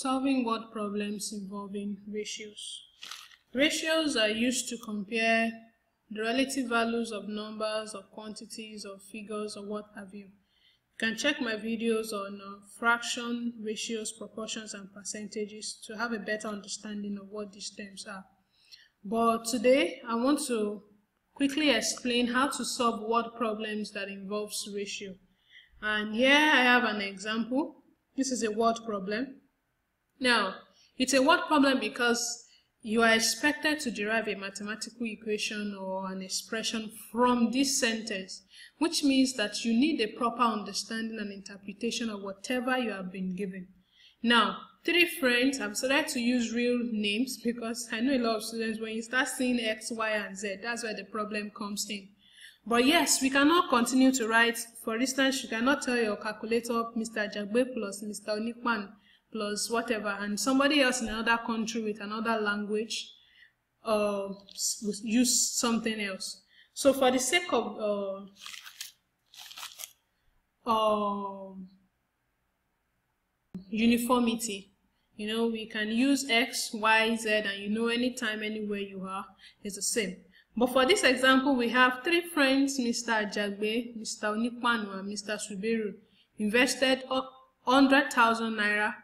Solving word problems involving ratios. Ratios are used to compare the relative values of numbers, of quantities, of figures, or what have you. You can check my videos on uh, fraction, ratios, proportions, and percentages to have a better understanding of what these terms are. But today, I want to quickly explain how to solve word problems that involves ratio. And here I have an example. This is a word problem. Now, it's a word problem because you are expected to derive a mathematical equation or an expression from this sentence, which means that you need a proper understanding and interpretation of whatever you have been given. Now, three friends, I've started to use real names because I know a lot of students, when you start seeing X, Y, and Z, that's where the problem comes in. But yes, we cannot continue to write, for instance, you cannot tell your calculator Mr. Jagbe plus Mr. Onikpan plus whatever, and somebody else in another country with another language uh, use something else. So for the sake of uh, uh, uniformity, you know, we can use X, Y, Z, and you know anytime, anywhere you are, it's the same. But for this example, we have three friends, Mr. Jagbe, Mr. Onikpanu, and Mr. Suberu, invested 100,000 naira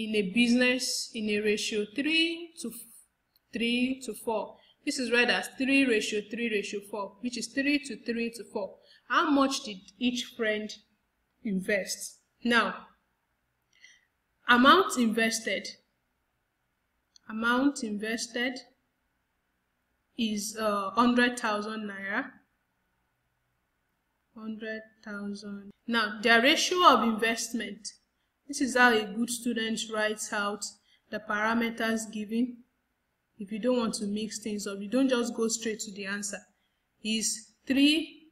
in a business in a ratio 3 to 3 to 4. This is read as 3 ratio 3 ratio 4, which is 3 to 3 to 4. How much did each friend invest? Now, amount invested, amount invested is uh, 100,000 naira. 100,000. Now, their ratio of investment this is how a good student writes out the parameters given. If you don't want to mix things up, you don't just go straight to the answer. Is 3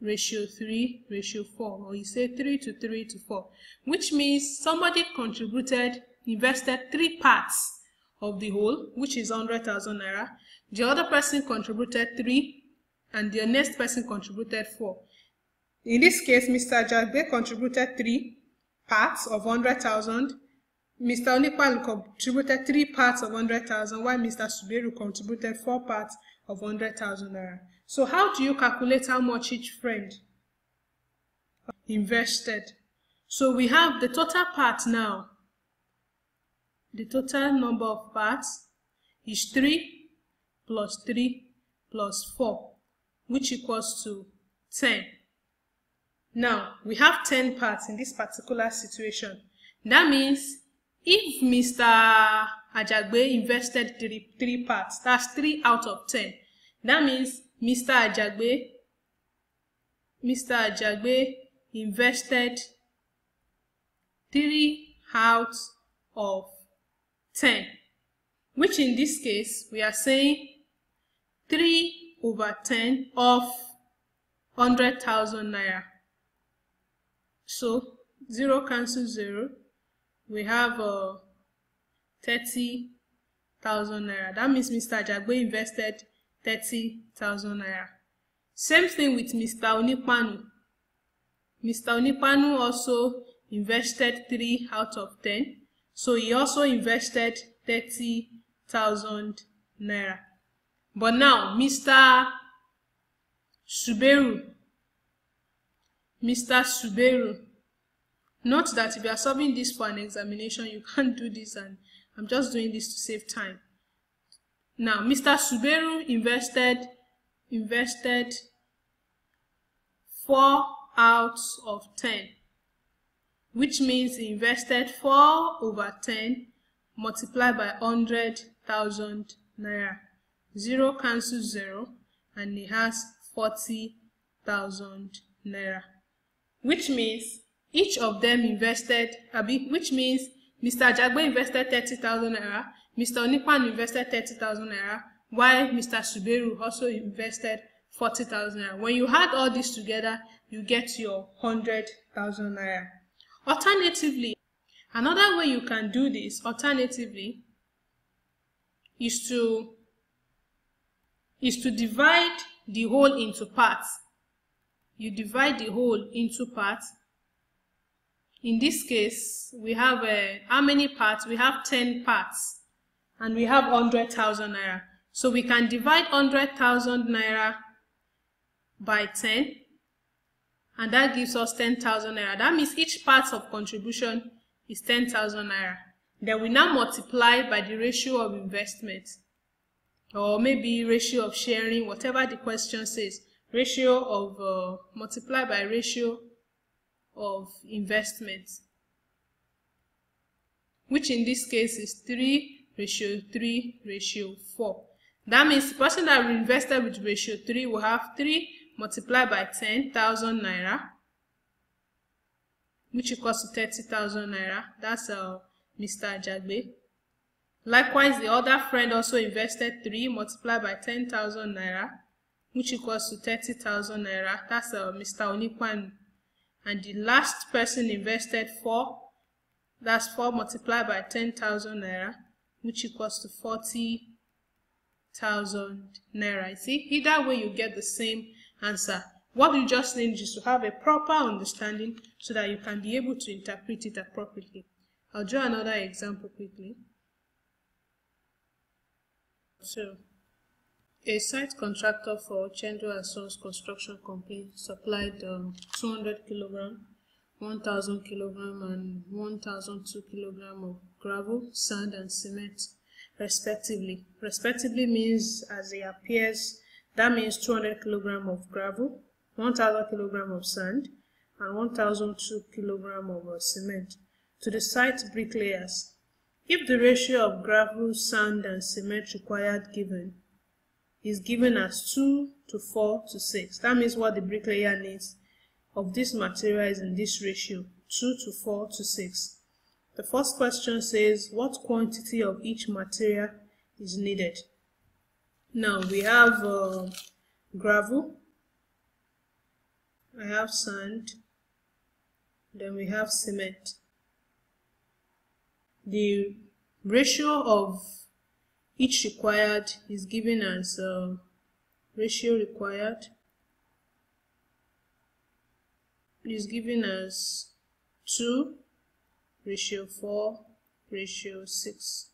ratio 3 ratio 4 or you say 3 to 3 to 4 which means somebody contributed invested three parts of the whole which is 100,000 naira the other person contributed 3 and the next person contributed 4 in this case Mr. Jagbe contributed 3 parts of 100,000. Mr. Onikwal contributed three parts of 100,000, while Mr. Suberu contributed four parts of 100,000 naira. So how do you calculate how much each friend invested? So we have the total part now. The total number of parts is 3 plus 3 plus 4, which equals to 10. Now, we have 10 parts in this particular situation. That means if Mr. Ajagbe invested three, three parts, that's 3 out of 10. That means Mr. Ajagbe, Mr. Ajagbe invested 3 out of 10. Which in this case, we are saying 3 over 10 of 100,000 naira. So 0 cancels 0. We have uh, 30,000 naira. That means Mr. Jagbe invested 30,000 naira. Same thing with Mr. Onipanu. Mr. Onipanu also invested 3 out of 10. So he also invested 30,000 naira. But now, Mr. Suberu Mr. Suberu. Note that if you are solving this for an examination, you can't do this and I'm just doing this to save time. Now, Mr. Suberu invested invested 4 out of 10, which means he invested 4 over 10 multiplied by 100,000 naira. 0 cancels 0 and he has 40,000 naira which means each of them invested, which means Mr. Jagbe invested 30,000 naira, Mr. Onipan invested 30,000 naira, while Mr. Suberu also invested 40,000 naira. When you add all this together, you get your 100,000 naira. Alternatively, another way you can do this, alternatively, is to is to divide the whole into parts you divide the whole into parts in this case, we have uh, how many parts? We have 10 parts and we have 100,000 naira. So we can divide 100,000 naira by 10 and that gives us 10,000 naira. That means each part of contribution is 10,000 naira. Then we now multiply by the ratio of investment or maybe ratio of sharing, whatever the question says. Ratio of, uh, multiply by ratio of investment, which in this case is 3 ratio 3 ratio 4. That means the person that invested with ratio 3 will have 3 multiplied by 10,000 naira, which equals to 30,000 naira. That's uh, Mr. Jagbe. Likewise, the other friend also invested 3 multiplied by 10,000 naira, which equals to 30,000 naira. That's uh, Mr. Onikwan. And the last person invested 4. That's 4 multiplied by 10,000 naira, which equals to 40,000 naira. See, either way you get the same answer. What you just need is to have a proper understanding so that you can be able to interpret it appropriately. I'll draw another example quickly. So, a site contractor for Chendro Sons Construction Company supplied um, 200 kilogram, 1000 kilogram and 1002 kilogram of gravel, sand and cement respectively. Respectively means as it appears, that means 200 kilogram of gravel, 1000 kilogram of sand and 1002 kilogram of uh, cement to the site bricklayers if the ratio of gravel, sand, and cement required given is given as 2 to 4 to 6, that means what the bricklayer needs of this material is in this ratio, 2 to 4 to 6. The first question says, what quantity of each material is needed? Now we have uh, gravel, I have sand, then we have cement the ratio of each required is given as uh, ratio required. Is given as 2 ratio 4 ratio 6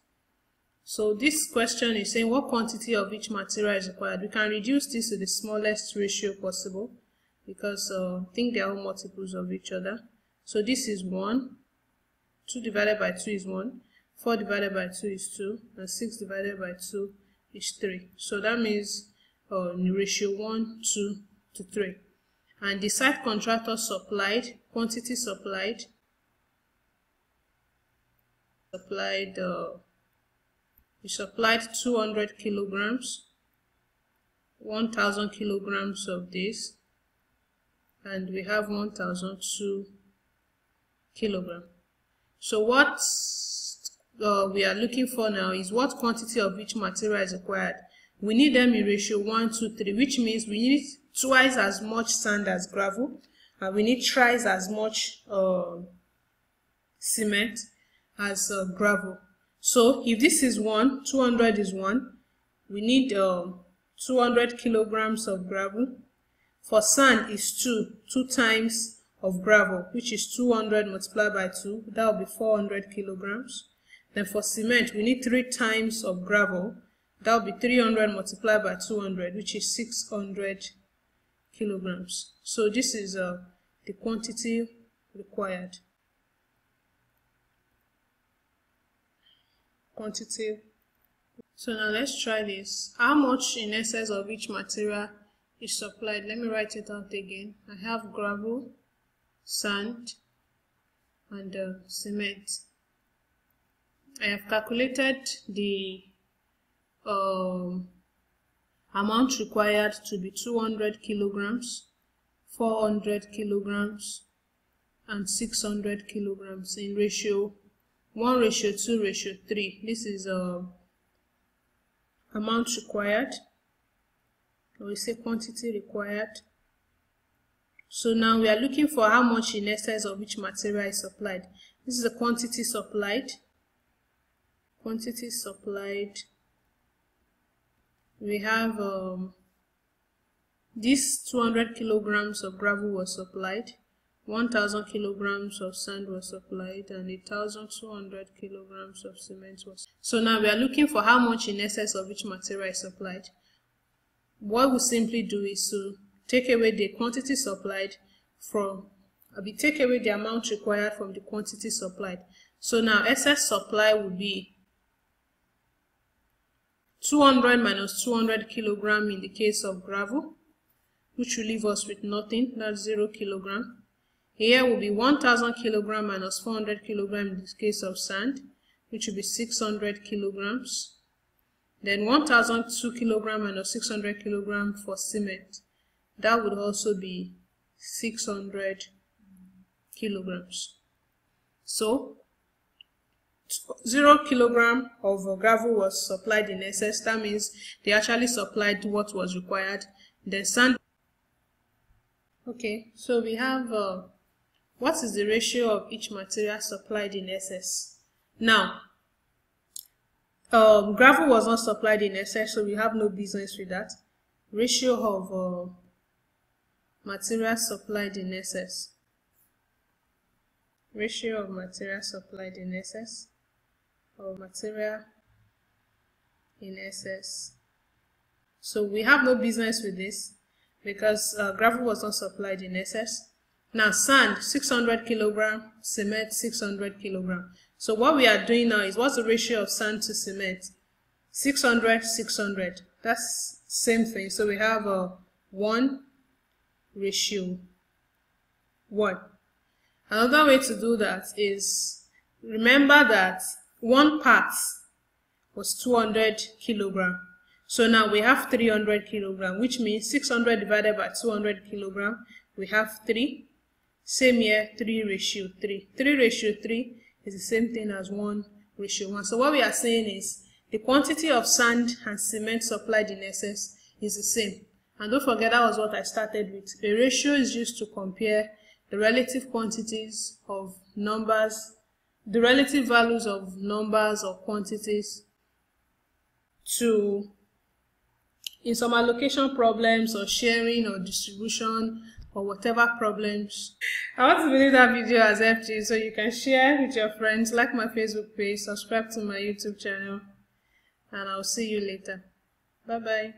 so this question is saying what quantity of each material is required. We can reduce this to the smallest ratio possible because uh, I think they are all multiples of each other. So this is 1 2 divided by 2 is 1, 4 divided by 2 is 2, and 6 divided by 2 is 3. So that means uh, ratio 1, 2 to 3. And the site contractor supplied, quantity supplied, supplied, uh, he supplied 200 kilograms, 1000 kilograms of this, and we have 1002 kilograms. So what uh, we are looking for now is what quantity of each material is required. We need them in ratio 1 to 3, which means we need twice as much sand as gravel, and we need thrice as much uh, cement as uh, gravel. So if this is 1, 200 is 1, we need uh, 200 kilograms of gravel. For sand is 2, 2 times of gravel, which is 200 multiplied by 2, that will be 400 kilograms. Then for cement, we need 3 times of gravel, that will be 300 multiplied by 200, which is 600 kilograms. So this is uh, the quantity required. Quantity. So now let's try this. How much in excess of each material is supplied? Let me write it out again. I have gravel, sand and uh, cement. I have calculated the um, amount required to be 200 kilograms, 400 kilograms, and 600 kilograms in ratio 1 ratio 2 ratio 3. This is uh, amount required, or we say quantity required so now we are looking for how much in excess of which material is supplied. This is the quantity supplied. Quantity supplied. We have um, this 200 kilograms of gravel was supplied. 1000 kilograms of sand was supplied and 1200 kilograms of cement was so now we are looking for how much in excess of each material is supplied what we simply do is to take away the quantity supplied from we take away the amount required from the quantity supplied so now excess supply will be 200 minus 200 kilogram in the case of gravel which will leave us with nothing that's 0 kilogram here will be 1000 kilogram minus 400 kilogram in this case of sand, which will be 600 kilograms. Then 1002 kilogram minus 600 kilogram for cement. That would also be 600 kilograms. So, 0 kilogram of gravel was supplied in excess. That means they actually supplied what was required. Then sand. Okay, so we have uh, what is the ratio of each material supplied in excess? Now, um, gravel was not supplied in excess, so we have no business with that. Ratio of uh, material supplied in excess. Ratio of material supplied in excess of material in excess. So we have no business with this because uh, gravel was not supplied in excess. Now sand, 600 kilogram, cement, 600 kilogram. So what we are doing now is what's the ratio of sand to cement? 600, 600. That's same thing. So we have a 1 ratio 1. Another way to do that is remember that one part was 200 kilogram. So now we have 300 kilogram, which means 600 divided by 200 kilogram, we have 3. Same here, 3 ratio 3. 3 ratio 3 is the same thing as 1 ratio 1. So what we are saying is the quantity of sand and cement supplied in excess is the same. And don't forget that was what I started with. A ratio is used to compare the relative quantities of numbers, the relative values of numbers or quantities to in some allocation problems or sharing or distribution or whatever problems. I want to believe that video has helped you so you can share with your friends, like my Facebook page, subscribe to my YouTube channel, and I'll see you later. Bye bye.